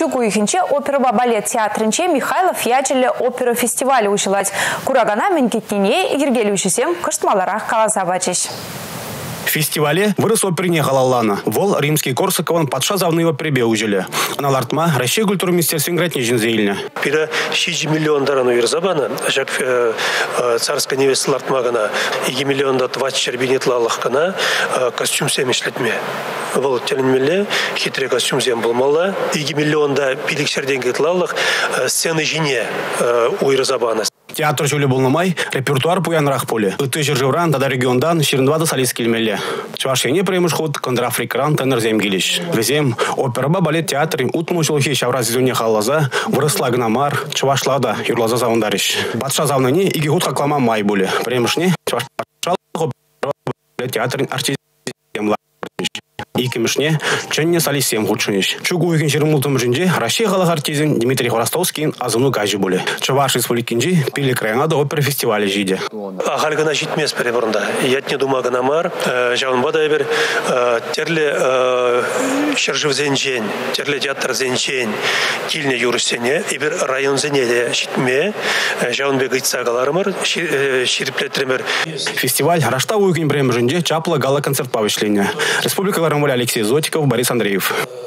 Чугу ихинче опера балет театрынче Михайлов ячелі опера фестивалі учылать. Курагана мен кетнене егергелі учесем кыштмалара каласа бачыш. Фестивале вырыс оперине халалланы. Вол римский Корсакован патша завны оперебе ужелі. Аналартма Россия культура министерствен гратнежин зейліне. Пира шижи миллион дарану верзабана, жак э, э, царская невеста лартмагана, иги миллион да твач чербинетла аллахкана, э, костюм семешлетме. Вол теленмеле, хитрый костюм зем болмалла, иги миллион да пилик шерден кетлаллах, сцены жине уйрзабана. Театр жөлі болнамай, репертуар пуянрақ поле. Үті жыржывран тада региондан ширинвады салис келмелі. Чувашене премыш ход контрафрикран тенер земгилиш. Везем операба балет театры утму шулхи шавра сезоне халлаза, вырысла гнамар, чувашлада юрлаза завындариш. Батша завнане иги ход хаклама май боле. Премышне чувашал театрын артист икимишне чөнне салисем хучуниш. Чугу иген жерим ултым жинже Россия халык артизин Дмитрий Хворостовский азыну гажи боле. Чуваш республикинжи пили краянада опера фестивале жиде. Ахалгана житмес пере бұрында. Ятне дума ганамар, жауын бада бер терле шыржыв зенжен, терле театр зенжен, килне юрысене, ибер район зенеде житме, жауын бе гыйтса галарымыр, шириплетремер. Фестиваль Рашта уйген бремжинже чапла гала концерт павышлене. Республика Алексей Зотиков, Борис Андреев.